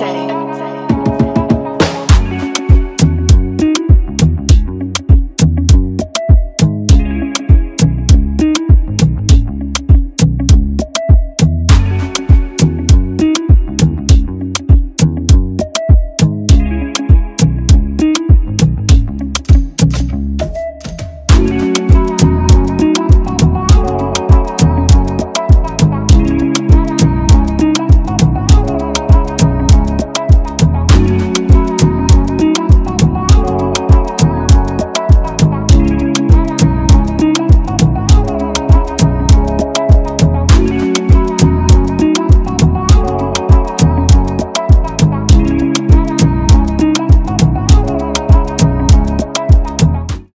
say.